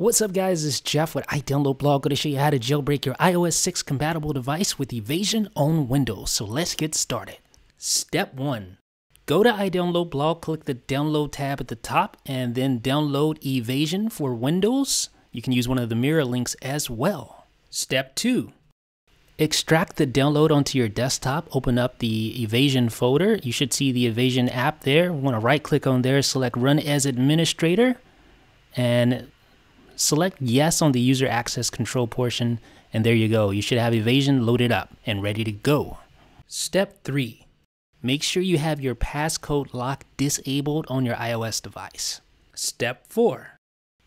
What's up guys, it's Jeff with iDownloadBlog. Going to show you how to jailbreak your iOS 6 compatible device with Evasion on Windows. So let's get started. Step 1. Go to iDownloadBlog, click the download tab at the top and then download Evasion for Windows. You can use one of the mirror links as well. Step 2. Extract the download onto your desktop, open up the Evasion folder. You should see the Evasion app there. want to right click on there, select run as administrator and select yes on the user access control portion, and there you go. You should have Evasion loaded up and ready to go. Step 3. Make sure you have your passcode lock disabled on your iOS device. Step 4.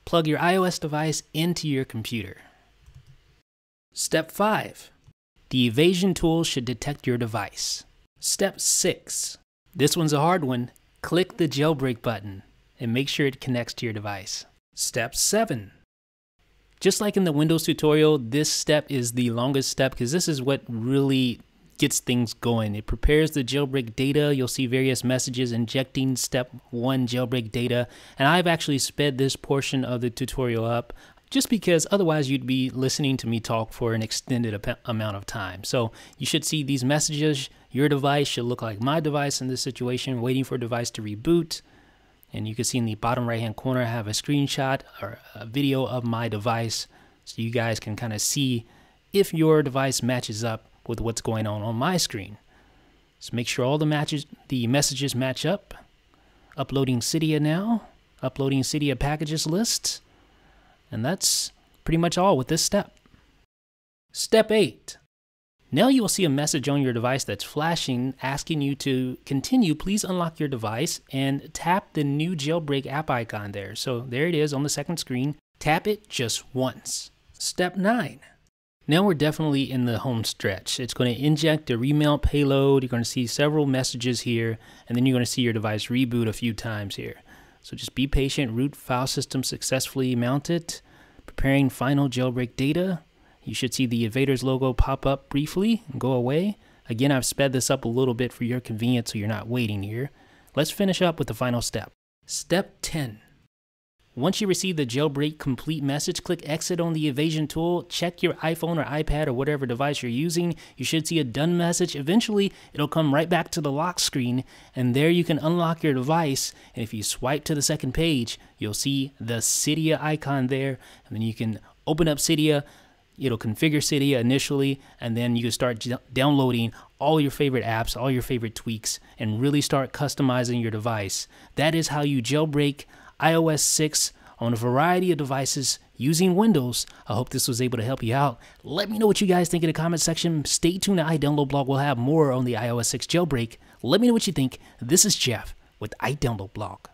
Plug your iOS device into your computer. Step 5. The evasion tool should detect your device. Step 6. This one's a hard one. Click the jailbreak button and make sure it connects to your device. Step 7. Just like in the Windows tutorial, this step is the longest step because this is what really gets things going. It prepares the jailbreak data. You'll see various messages injecting step one jailbreak data. And I've actually sped this portion of the tutorial up just because otherwise you'd be listening to me talk for an extended amount of time. So you should see these messages. Your device should look like my device in this situation, waiting for device to reboot. And you can see in the bottom right hand corner, I have a screenshot or a video of my device. So you guys can kind of see if your device matches up with what's going on on my screen. So make sure all the matches, the messages match up. Uploading Cydia now, uploading Cydia packages list. And that's pretty much all with this step. Step 8. Now you will see a message on your device that's flashing asking you to continue. Please unlock your device and tap the new jailbreak app icon there. So there it is on the second screen. Tap it just once. Step 9. Now we're definitely in the home stretch. It's going to inject a remount payload. You're going to see several messages here, and then you're going to see your device reboot a few times here. So just be patient. Root file system successfully mounted. Preparing final jailbreak data. You should see the Evaders logo pop up briefly and go away. Again, I've sped this up a little bit for your convenience so you're not waiting here. Let's finish up with the final step. Step 10. Once you receive the jailbreak complete message, click exit on the evasion tool, check your iPhone or iPad or whatever device you're using. You should see a done message. Eventually, it'll come right back to the lock screen, and there you can unlock your device. And if you swipe to the second page, you'll see the Cydia icon there, and then you can open up Cydia, it'll configure Cydia initially, and then you can start downloading all your favorite apps, all your favorite tweaks, and really start customizing your device. That is how you jailbreak iOS 6 on a variety of devices using Windows. I hope this was able to help you out. Let me know what you guys think in the comment section. Stay tuned to iDownloadBlog. We'll have more on the iOS 6 jailbreak. Let me know what you think. This is Jeff with iDownloadBlog.